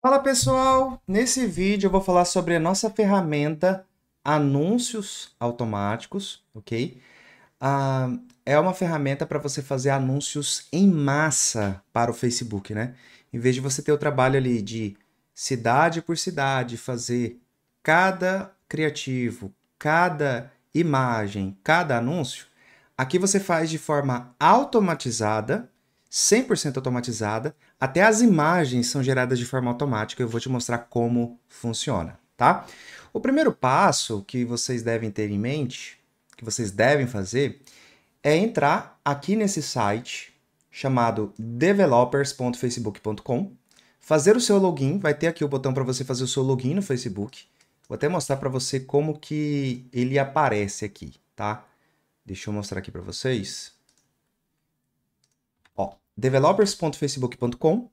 Fala pessoal, nesse vídeo eu vou falar sobre a nossa ferramenta Anúncios Automáticos, ok? Ah, é uma ferramenta para você fazer anúncios em massa para o Facebook, né? Em vez de você ter o trabalho ali de cidade por cidade, fazer cada criativo, cada imagem, cada anúncio, aqui você faz de forma automatizada 100% automatizada, até as imagens são geradas de forma automática. Eu vou te mostrar como funciona, tá? O primeiro passo que vocês devem ter em mente, que vocês devem fazer, é entrar aqui nesse site chamado developers.facebook.com, fazer o seu login, vai ter aqui o botão para você fazer o seu login no Facebook. Vou até mostrar para você como que ele aparece aqui, tá? Deixa eu mostrar aqui para vocês developers.facebook.com,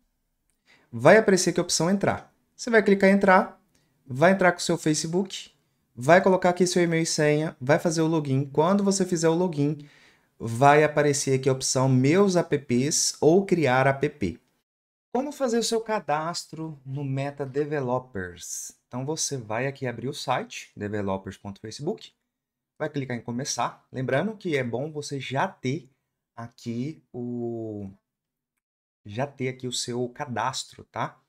vai aparecer aqui a opção entrar. Você vai clicar em entrar, vai entrar com o seu Facebook, vai colocar aqui seu e-mail e senha, vai fazer o login. Quando você fizer o login, vai aparecer aqui a opção meus apps ou criar app. Como fazer o seu cadastro no Meta Developers? Então você vai aqui abrir o site developers.facebook, vai clicar em começar. Lembrando que é bom você já ter aqui o já ter aqui o seu cadastro, tá?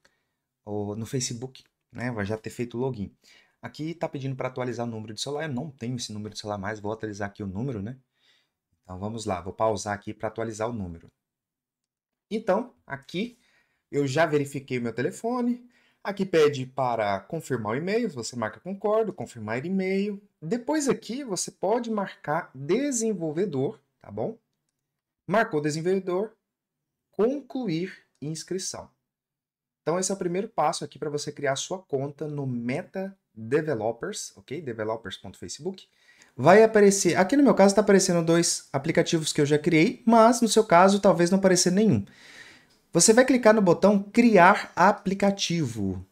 Ou no Facebook, né? Vai já ter feito o login. Aqui está pedindo para atualizar o número de celular. Eu não tenho esse número de celular mais, vou atualizar aqui o número, né? Então vamos lá, vou pausar aqui para atualizar o número. Então, aqui eu já verifiquei o meu telefone. Aqui pede para confirmar o e-mail, você marca concordo, confirmar e-mail. Depois aqui você pode marcar desenvolvedor, tá bom? Marcou desenvolvedor, concluir inscrição. Então, esse é o primeiro passo aqui para você criar sua conta no Meta Developers, ok? Developers.facebook. Vai aparecer, aqui no meu caso está aparecendo dois aplicativos que eu já criei, mas no seu caso talvez não apareça nenhum. Você vai clicar no botão Criar aplicativo,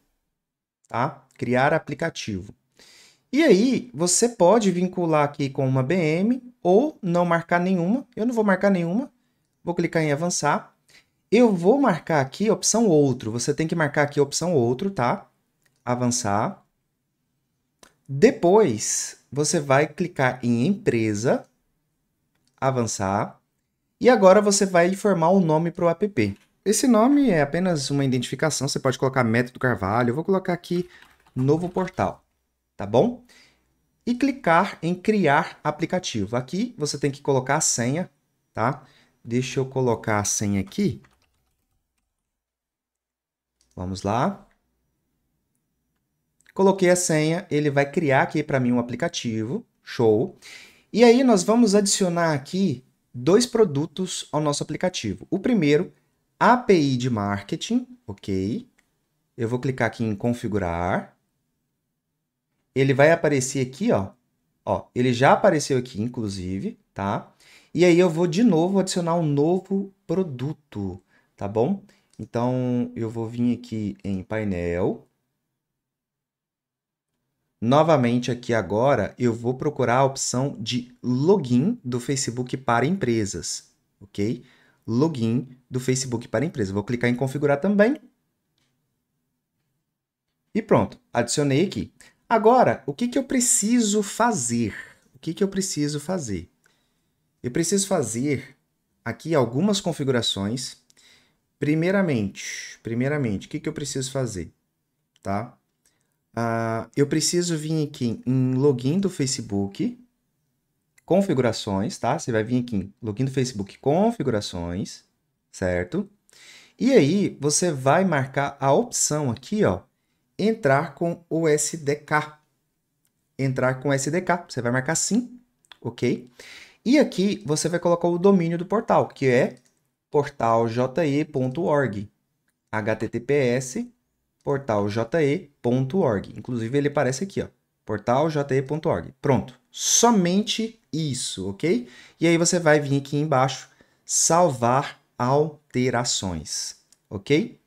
tá? Criar aplicativo. E aí, você pode vincular aqui com uma BM ou não marcar nenhuma. Eu não vou marcar nenhuma. Vou clicar em avançar. Eu vou marcar aqui a opção outro. Você tem que marcar aqui a opção outro, tá? Avançar. Depois, você vai clicar em empresa, avançar. E agora você vai informar o nome para o app. Esse nome é apenas uma identificação, você pode colocar método Carvalho. Eu vou colocar aqui novo portal, tá bom? E clicar em criar aplicativo. Aqui você tem que colocar a senha, tá? Deixa eu colocar a senha aqui. Vamos lá. Coloquei a senha, ele vai criar aqui para mim um aplicativo, show. E aí nós vamos adicionar aqui dois produtos ao nosso aplicativo. O primeiro, API de marketing, ok. Eu vou clicar aqui em configurar. Ele vai aparecer aqui, ó. Ó, ele já apareceu aqui, inclusive, tá? E aí eu vou de novo adicionar um novo produto, tá bom? Então, eu vou vir aqui em painel. Novamente aqui agora, eu vou procurar a opção de login do Facebook para empresas, ok? Login do Facebook para empresas. Vou clicar em configurar também. E pronto, adicionei aqui. Agora, o que, que eu preciso fazer? O que, que eu preciso fazer? Eu preciso fazer aqui algumas configurações Primeiramente, primeiramente, o que, que eu preciso fazer? Tá? Uh, eu preciso vir aqui em login do Facebook, configurações, tá? Você vai vir aqui em login do Facebook, configurações, certo? E aí, você vai marcar a opção aqui, ó, entrar com o SDK. Entrar com o SDK, você vai marcar sim, ok? E aqui, você vai colocar o domínio do portal, que é portalje.org. https portalje.org. Inclusive ele aparece aqui, ó, portalje.org. Pronto. Somente isso, ok? E aí você vai vir aqui embaixo salvar alterações, ok?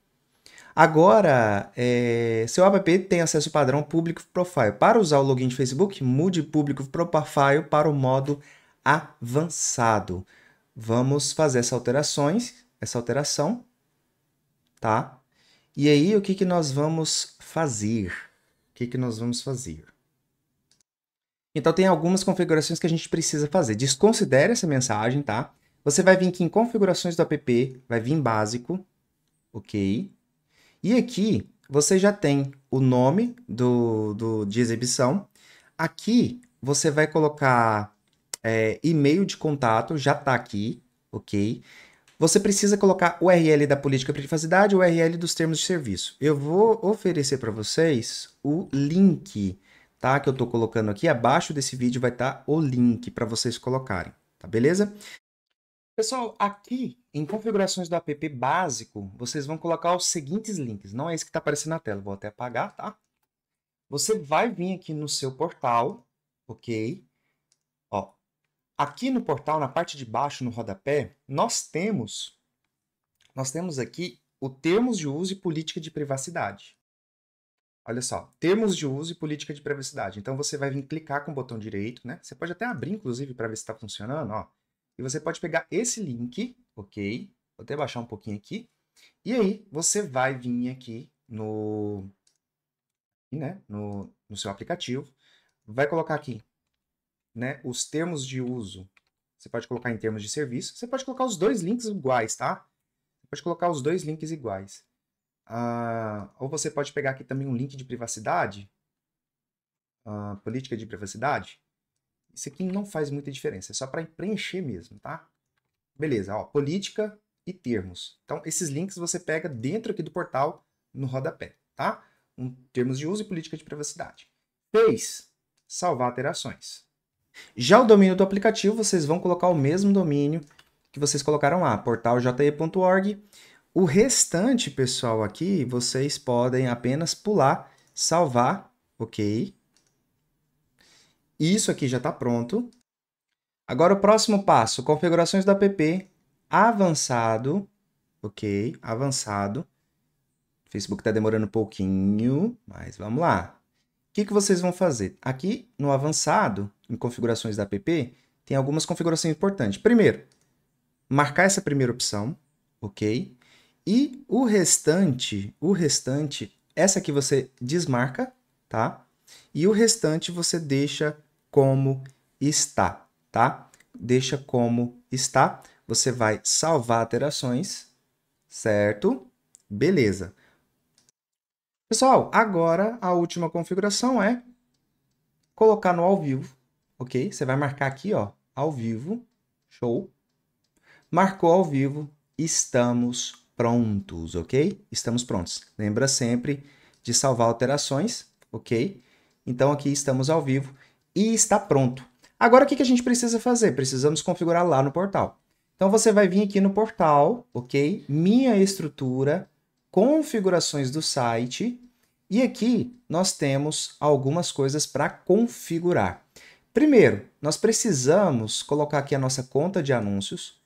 Agora, é, seu app tem acesso padrão público profile. Para usar o login de Facebook, mude público profile para o modo avançado. Vamos fazer essa alterações, essa alteração, tá? E aí, o que, que nós vamos fazer? O que, que nós vamos fazer? Então, tem algumas configurações que a gente precisa fazer. Desconsidere essa mensagem, tá? Você vai vir aqui em configurações do app, vai vir em básico, ok? E aqui, você já tem o nome do, do, de exibição. Aqui, você vai colocar é, e-mail de contato, já está aqui, ok? Você precisa colocar o URL da política de privacidade, o URL dos termos de serviço. Eu vou oferecer para vocês o link, tá? Que eu estou colocando aqui. Abaixo desse vídeo vai estar tá o link para vocês colocarem, tá beleza? Pessoal, aqui em configurações do app básico, vocês vão colocar os seguintes links. Não é esse que está aparecendo na tela, vou até apagar, tá? Você vai vir aqui no seu portal, ok? Aqui no portal, na parte de baixo, no rodapé, nós temos, nós temos aqui o termos de uso e política de privacidade. Olha só, termos de uso e política de privacidade. Então você vai vir clicar com o botão direito, né? Você pode até abrir, inclusive, para ver se está funcionando, ó. E você pode pegar esse link, ok? Vou até baixar um pouquinho aqui. E aí você vai vir aqui no, né, no, no seu aplicativo, vai colocar aqui né, os termos de uso. Você pode colocar em termos de serviço. Você pode colocar os dois links iguais, tá? Você pode colocar os dois links iguais. Ah, ou você pode pegar aqui também um link de privacidade. Ah, política de privacidade. Isso aqui não faz muita diferença. É só para preencher mesmo, tá? Beleza, ó, política e termos. Então, esses links você pega dentro aqui do portal no rodapé, tá? Um, termos de uso e política de privacidade. Fez. Salvar alterações. Já o domínio do aplicativo, vocês vão colocar o mesmo domínio que vocês colocaram lá, portalje.org. O restante, pessoal, aqui, vocês podem apenas pular, salvar, ok? Isso aqui já está pronto. Agora o próximo passo, configurações do app, avançado, ok? Avançado. O Facebook está demorando um pouquinho, mas vamos lá que, que vocês vão fazer? Aqui no avançado, em configurações da app, tem algumas configurações importantes. Primeiro, marcar essa primeira opção, ok? E o restante, o restante, essa aqui você desmarca, tá? E o restante você deixa como está, tá? Deixa como está. Você vai salvar alterações, certo? Beleza. Pessoal, agora a última configuração é colocar no ao vivo, ok? Você vai marcar aqui, ó, ao vivo, show. Marcou ao vivo, estamos prontos, ok? Estamos prontos. Lembra sempre de salvar alterações, ok? Então aqui estamos ao vivo e está pronto. Agora o que a gente precisa fazer? Precisamos configurar lá no portal. Então você vai vir aqui no portal, ok? Minha estrutura, configurações do site. E aqui nós temos algumas coisas para configurar. Primeiro, nós precisamos colocar aqui a nossa conta de anúncios,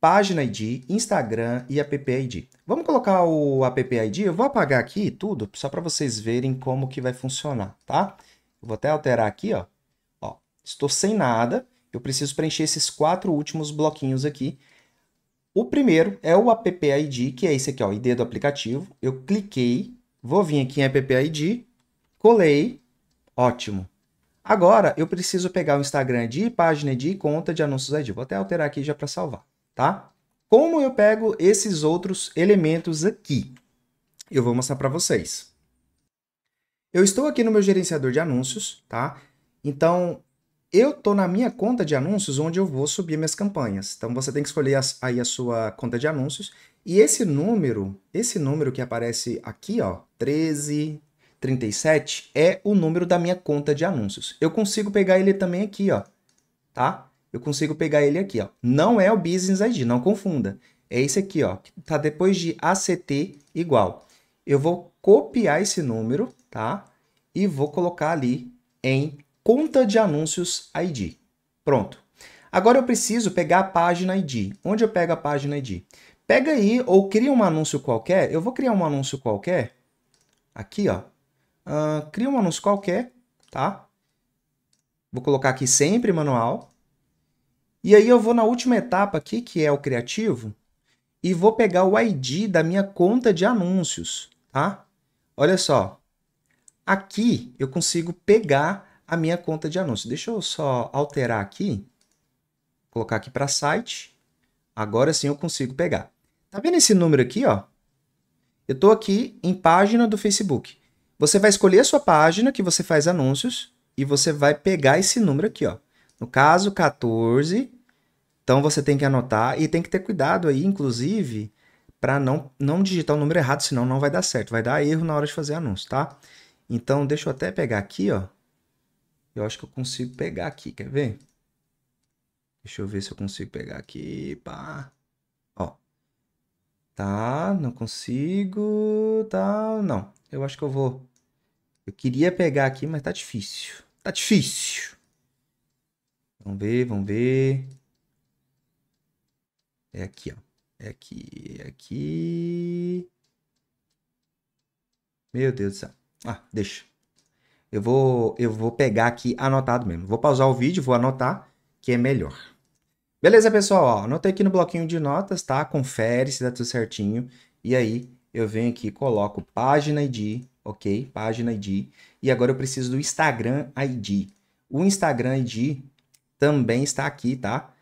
página ID, Instagram e app ID. Vamos colocar o app ID? Eu vou apagar aqui tudo, só para vocês verem como que vai funcionar, tá? Vou até alterar aqui, ó. ó. Estou sem nada, eu preciso preencher esses quatro últimos bloquinhos aqui o primeiro é o app ID, que é esse aqui, ó, ID do aplicativo. Eu cliquei, vou vir aqui em app ID, colei, ótimo. Agora eu preciso pegar o Instagram ID, página ID e conta de anúncios ID. Vou até alterar aqui já para salvar, tá? Como eu pego esses outros elementos aqui? Eu vou mostrar para vocês. Eu estou aqui no meu gerenciador de anúncios, tá? Então, eu tô na minha conta de anúncios onde eu vou subir minhas campanhas. Então você tem que escolher as, aí a sua conta de anúncios e esse número, esse número que aparece aqui, ó, 1337 é o número da minha conta de anúncios. Eu consigo pegar ele também aqui, ó, tá? Eu consigo pegar ele aqui, ó. Não é o Business ID, não confunda. É esse aqui, ó, que tá depois de ACT igual. Eu vou copiar esse número, tá? E vou colocar ali em conta de anúncios ID. Pronto. Agora eu preciso pegar a página ID. Onde eu pego a página ID? Pega aí ou cria um anúncio qualquer. Eu vou criar um anúncio qualquer. Aqui, ó. Uh, cria um anúncio qualquer, tá? Vou colocar aqui sempre manual. E aí eu vou na última etapa aqui, que é o criativo, e vou pegar o ID da minha conta de anúncios, tá? Olha só. Aqui eu consigo pegar a minha conta de anúncio. Deixa eu só alterar aqui. Colocar aqui para site. Agora sim eu consigo pegar. Tá vendo esse número aqui, ó? Eu estou aqui em página do Facebook. Você vai escolher a sua página que você faz anúncios e você vai pegar esse número aqui, ó. No caso, 14. Então você tem que anotar e tem que ter cuidado aí, inclusive, para não, não digitar o número errado, senão não vai dar certo. Vai dar erro na hora de fazer anúncio, tá? Então, deixa eu até pegar aqui, ó. Eu acho que eu consigo pegar aqui, quer ver? Deixa eu ver se eu consigo pegar aqui, pá. Ó. Tá, não consigo, tá, não. Eu acho que eu vou... Eu queria pegar aqui, mas tá difícil. Tá difícil. Vamos ver, vamos ver. É aqui, ó. É aqui, é aqui. Meu Deus do céu. Ah, deixa. Eu vou, eu vou pegar aqui anotado mesmo. Vou pausar o vídeo, vou anotar, que é melhor. Beleza, pessoal? Ó, anotei aqui no bloquinho de notas, tá? Confere se tá tudo certinho. E aí, eu venho aqui coloco página ID, ok? Página ID. E agora eu preciso do Instagram ID. O Instagram ID também está aqui, tá?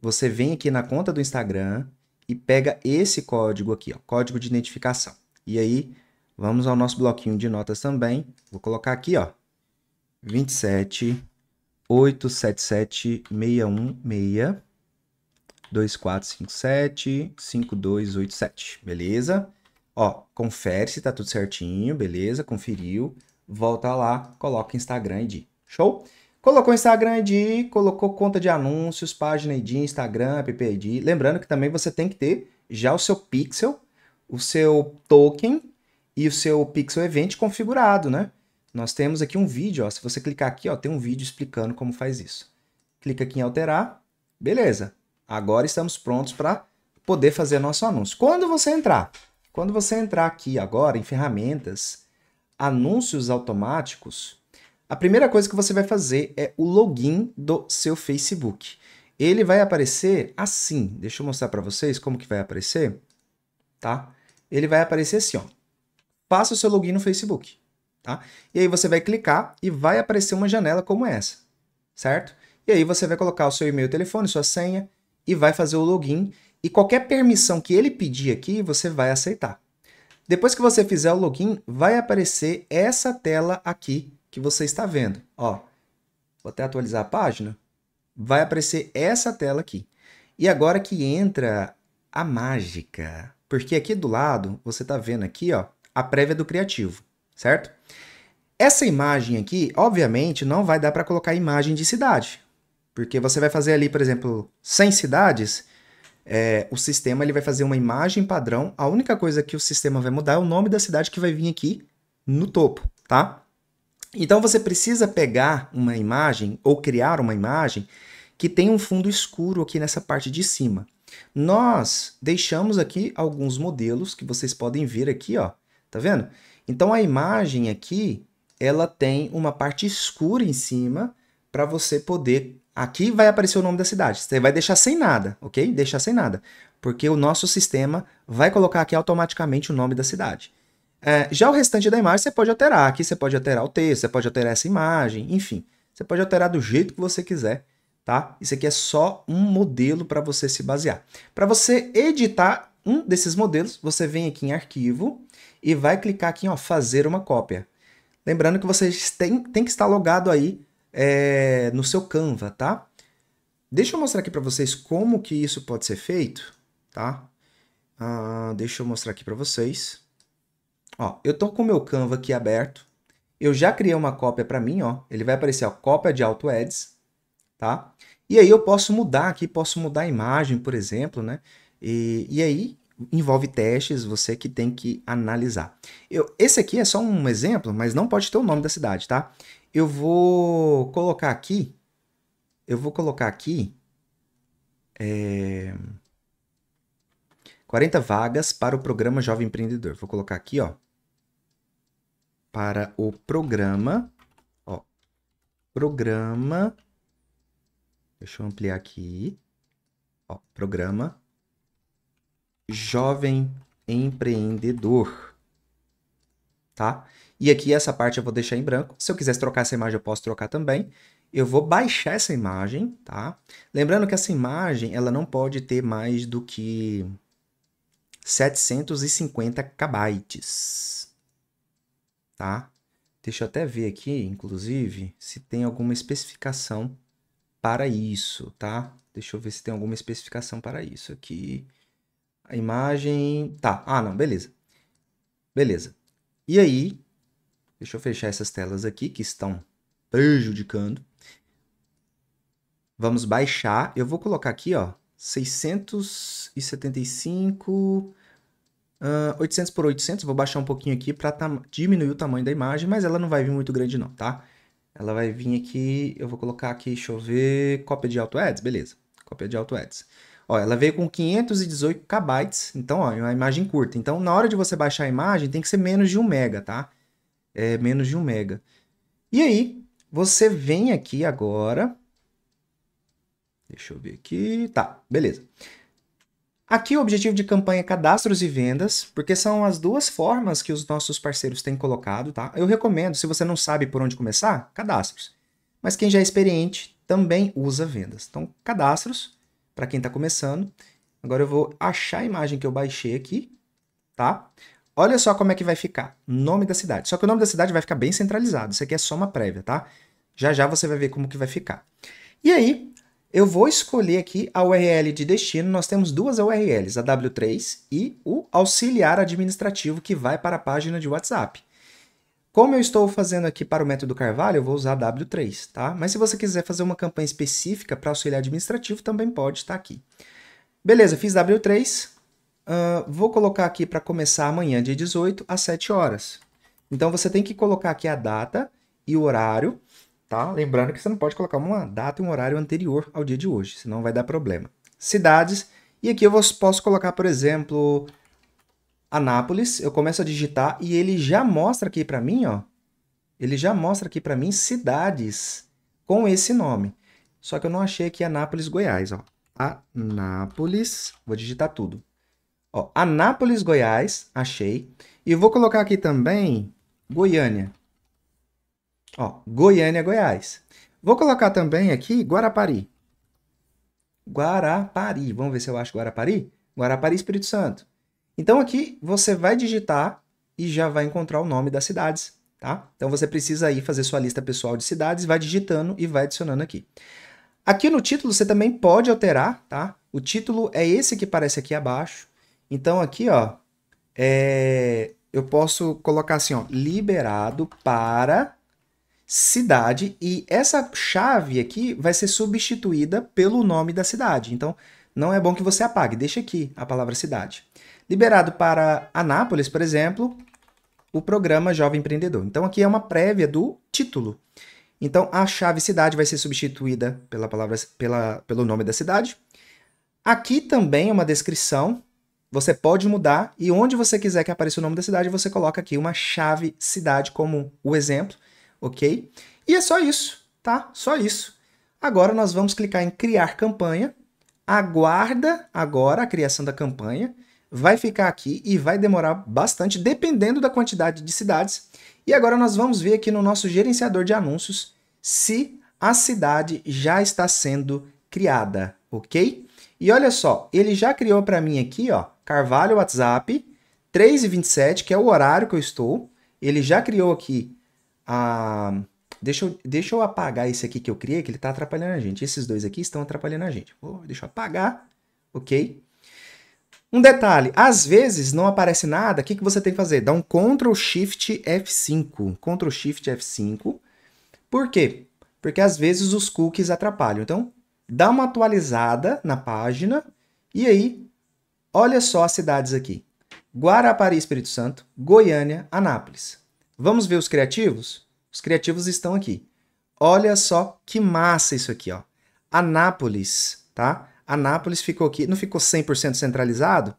Você vem aqui na conta do Instagram, e pega esse código aqui, ó, código de identificação. E aí, vamos ao nosso bloquinho de notas também. Vou colocar aqui, ó, 27 877 616 2457 5287, beleza? Ó, confere se tá tudo certinho, beleza? Conferiu. Volta lá, coloca Instagram ID. Show? Colocou Instagram ID, colocou conta de anúncios, página ID, Instagram, app ID. Lembrando que também você tem que ter já o seu pixel, o seu token e o seu pixel event configurado, né? Nós temos aqui um vídeo, ó, se você clicar aqui, ó, tem um vídeo explicando como faz isso. Clica aqui em alterar, beleza. Agora estamos prontos para poder fazer nosso anúncio. Quando você entrar, quando você entrar aqui agora em ferramentas, anúncios automáticos, a primeira coisa que você vai fazer é o login do seu Facebook. Ele vai aparecer assim. Deixa eu mostrar para vocês como que vai aparecer, tá? Ele vai aparecer assim, ó. O seu login no Facebook, tá? E aí você vai clicar e vai aparecer uma janela como essa, certo? E aí você vai colocar o seu e-mail, telefone, sua senha e vai fazer o login e qualquer permissão que ele pedir aqui, você vai aceitar. Depois que você fizer o login, vai aparecer essa tela aqui que você está vendo. Ó, vou até atualizar a página. Vai aparecer essa tela aqui. E agora que entra a mágica. Porque aqui do lado, você está vendo aqui, ó, a prévia do criativo, certo? Essa imagem aqui, obviamente, não vai dar para colocar imagem de cidade. Porque você vai fazer ali, por exemplo, 100 cidades, é, o sistema ele vai fazer uma imagem padrão. A única coisa que o sistema vai mudar é o nome da cidade que vai vir aqui no topo, tá? Então você precisa pegar uma imagem ou criar uma imagem que tem um fundo escuro aqui nessa parte de cima. Nós deixamos aqui alguns modelos que vocês podem ver aqui, ó. Tá vendo? Então a imagem aqui, ela tem uma parte escura em cima para você poder... Aqui vai aparecer o nome da cidade. Você vai deixar sem nada, ok? Deixar sem nada. Porque o nosso sistema vai colocar aqui automaticamente o nome da cidade. É, já o restante da imagem você pode alterar. Aqui você pode alterar o texto, você pode alterar essa imagem, enfim. Você pode alterar do jeito que você quiser, tá? Isso aqui é só um modelo para você se basear. Para você editar um desses modelos, você vem aqui em arquivo e vai clicar aqui em fazer uma cópia. Lembrando que você tem, tem que estar logado aí é, no seu Canva, tá? Deixa eu mostrar aqui para vocês como que isso pode ser feito, tá? Ah, deixa eu mostrar aqui para vocês. Ó, eu tô com o meu Canva aqui aberto. Eu já criei uma cópia para mim, ó. Ele vai aparecer, ó, cópia de Auto Ads, tá? E aí eu posso mudar aqui, posso mudar a imagem, por exemplo, né? E, e aí envolve testes, você que tem que analisar. Eu, esse aqui é só um exemplo, mas não pode ter o nome da cidade, tá? Eu vou colocar aqui, eu vou colocar aqui é, 40 vagas para o programa Jovem Empreendedor. Vou colocar aqui, ó, para o programa, ó, programa, deixa eu ampliar aqui, ó, programa Jovem Empreendedor. tá? E aqui essa parte eu vou deixar em branco. Se eu quiser trocar essa imagem, eu posso trocar também. Eu vou baixar essa imagem, tá? Lembrando que essa imagem, ela não pode ter mais do que 750 kbytes, tá? Deixa eu até ver aqui, inclusive, se tem alguma especificação para isso, tá? Deixa eu ver se tem alguma especificação para isso aqui. A imagem... Tá, ah não, beleza. Beleza. E aí, deixa eu fechar essas telas aqui que estão prejudicando. Vamos baixar. Eu vou colocar aqui, ó, 675... Uh, 800 por 800, vou baixar um pouquinho aqui para diminuir o tamanho da imagem, mas ela não vai vir muito grande não, tá? Ela vai vir aqui, eu vou colocar aqui, deixa eu ver, cópia de AutoAds, beleza. Cópia de AutoAds. Ó, ela veio com 518 KB, então, ó, é uma imagem curta. Então, na hora de você baixar a imagem, tem que ser menos de 1 mega, tá? É menos de 1 mega. E aí, você vem aqui agora... Deixa eu ver aqui... Tá, beleza. Aqui o objetivo de campanha é cadastros e vendas, porque são as duas formas que os nossos parceiros têm colocado, tá? Eu recomendo, se você não sabe por onde começar, cadastros. Mas quem já é experiente também usa vendas. Então, cadastros para quem está começando. Agora eu vou achar a imagem que eu baixei aqui, tá? Olha só como é que vai ficar. Nome da cidade. Só que o nome da cidade vai ficar bem centralizado. Isso aqui é só uma prévia, tá? Já já você vai ver como que vai ficar. E aí, eu vou escolher aqui a URL de destino. Nós temos duas URLs, a W3 e o auxiliar administrativo que vai para a página de WhatsApp. Como eu estou fazendo aqui para o método Carvalho, eu vou usar W3, tá? Mas se você quiser fazer uma campanha específica para auxiliar administrativo, também pode estar aqui. Beleza, fiz W3. Uh, vou colocar aqui para começar amanhã, dia 18, às 7 horas. Então, você tem que colocar aqui a data e o horário, tá? Lembrando que você não pode colocar uma data e um horário anterior ao dia de hoje, senão vai dar problema. Cidades, e aqui eu posso colocar, por exemplo, Anápolis, eu começo a digitar e ele já mostra aqui para mim, ó. Ele já mostra aqui para mim cidades com esse nome. Só que eu não achei aqui Anápolis, Goiás, ó. Anápolis, vou digitar tudo. Ó, Anápolis, Goiás, achei. E vou colocar aqui também Goiânia. Ó, Goiânia, Goiás. Vou colocar também aqui Guarapari. Guarapari. Vamos ver se eu acho Guarapari? Guarapari, Espírito Santo. Então aqui você vai digitar e já vai encontrar o nome das cidades, tá? Então você precisa aí fazer sua lista pessoal de cidades, vai digitando e vai adicionando aqui. Aqui no título você também pode alterar, tá? O título é esse que aparece aqui abaixo. Então aqui, ó, é... eu posso colocar assim, ó, liberado para cidade e essa chave aqui vai ser substituída pelo nome da cidade. Então, não é bom que você apague, deixa aqui a palavra cidade. Liberado para Anápolis, por exemplo, o programa Jovem Empreendedor. Então aqui é uma prévia do título. Então a chave cidade vai ser substituída pela palavra, pela, pelo nome da cidade. Aqui também é uma descrição. Você pode mudar e onde você quiser que apareça o nome da cidade, você coloca aqui uma chave cidade como o exemplo, ok? E é só isso, tá? Só isso. Agora nós vamos clicar em criar campanha. Aguarda agora a criação da campanha vai ficar aqui e vai demorar bastante, dependendo da quantidade de cidades. E agora nós vamos ver aqui no nosso gerenciador de anúncios se a cidade já está sendo criada, ok? E olha só, ele já criou para mim aqui, ó, Carvalho WhatsApp, 3 e 27, que é o horário que eu estou. Ele já criou aqui a... Deixa eu, deixa eu apagar esse aqui que eu criei, que ele está atrapalhando a gente. Esses dois aqui estão atrapalhando a gente. Oh, deixa eu apagar, ok? Um detalhe, às vezes não aparece nada, o que, que você tem que fazer? Dá um Ctrl Shift F5. Ctrl Shift F5. Por quê? Porque às vezes os cookies atrapalham. Então, dá uma atualizada na página e aí, olha só as cidades aqui. Guarapari, Espírito Santo, Goiânia, Anápolis. Vamos ver os criativos? Os criativos estão aqui. Olha só que massa isso aqui, ó. Anápolis, tá? Anápolis ficou aqui, não ficou 100% centralizado,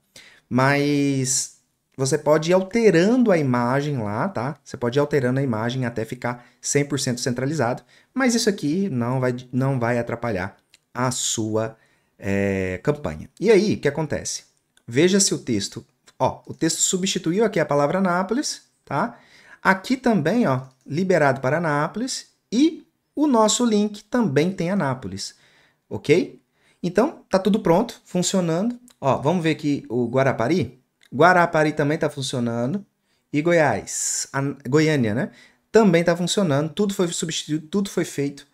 mas você pode ir alterando a imagem lá, tá? Você pode ir alterando a imagem até ficar 100% centralizado, mas isso aqui não vai, não vai atrapalhar a sua é, campanha. E aí, o que acontece? Veja se o texto, ó, o texto substituiu aqui a palavra Anápolis, tá? Aqui também, ó, liberado para Anápolis e o nosso link também tem Anápolis, ok? Então, tá tudo pronto, funcionando. Ó, vamos ver aqui o Guarapari. Guarapari também tá funcionando. E Goiás, Goiânia, né? Também tá funcionando. Tudo foi substituído, tudo foi feito.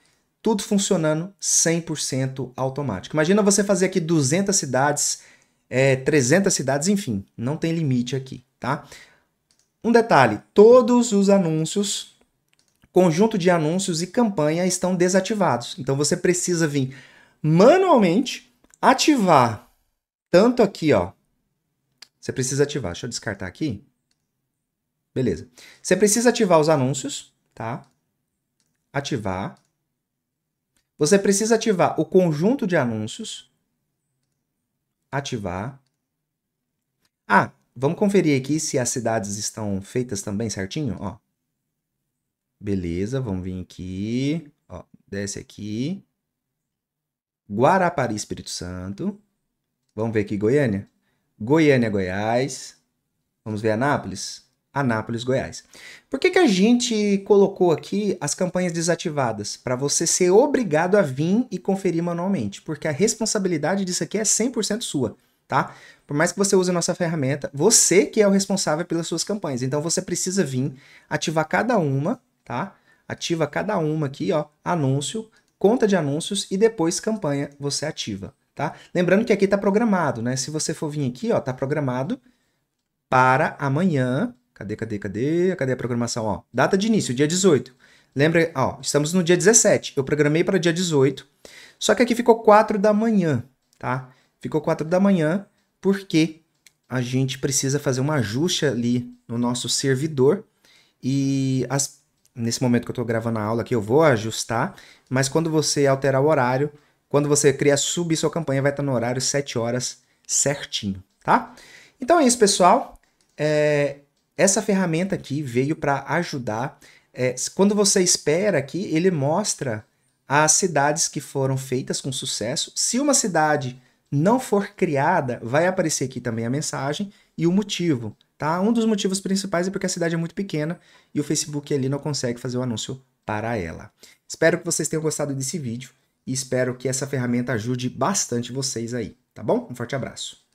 Tudo funcionando 100% automático. Imagina você fazer aqui 200 cidades, é, 300 cidades, enfim. Não tem limite aqui, tá? Um detalhe, todos os anúncios conjunto de anúncios e campanha estão desativados. Então você precisa vir manualmente ativar tanto aqui, ó. Você precisa ativar. Deixa eu descartar aqui. Beleza. Você precisa ativar os anúncios, tá? Ativar. Você precisa ativar o conjunto de anúncios. Ativar. Ah, vamos conferir aqui se as cidades estão feitas também certinho, ó. Beleza, vamos vir aqui. Ó, desce aqui. Guarapari, Espírito Santo. Vamos ver aqui Goiânia. Goiânia, Goiás. Vamos ver Anápolis. Anápolis, Goiás. Por que, que a gente colocou aqui as campanhas desativadas? Para você ser obrigado a vir e conferir manualmente. Porque a responsabilidade disso aqui é 100% sua, tá? Por mais que você use a nossa ferramenta, você que é o responsável pelas suas campanhas. Então você precisa vir, ativar cada uma tá? Ativa cada uma aqui, ó, anúncio, conta de anúncios e depois campanha você ativa, tá? Lembrando que aqui está programado, né? Se você for vir aqui, ó, tá programado para amanhã. Cadê, cadê, cadê? Cadê a programação, ó? Data de início, dia 18. Lembra, ó, estamos no dia 17. Eu programei para dia 18. Só que aqui ficou 4 da manhã, tá? Ficou 4 da manhã porque a gente precisa fazer um ajuste ali no nosso servidor e as nesse momento que eu estou gravando a aula aqui, eu vou ajustar, mas quando você alterar o horário, quando você criar, subir sua campanha, vai estar no horário 7 horas certinho, tá? Então é isso, pessoal. É, essa ferramenta aqui veio para ajudar. É, quando você espera aqui, ele mostra as cidades que foram feitas com sucesso. Se uma cidade não for criada, vai aparecer aqui também a mensagem e o motivo. Tá? Um dos motivos principais é porque a cidade é muito pequena e o Facebook ali não consegue fazer o anúncio para ela. Espero que vocês tenham gostado desse vídeo e espero que essa ferramenta ajude bastante vocês aí, tá bom? Um forte abraço.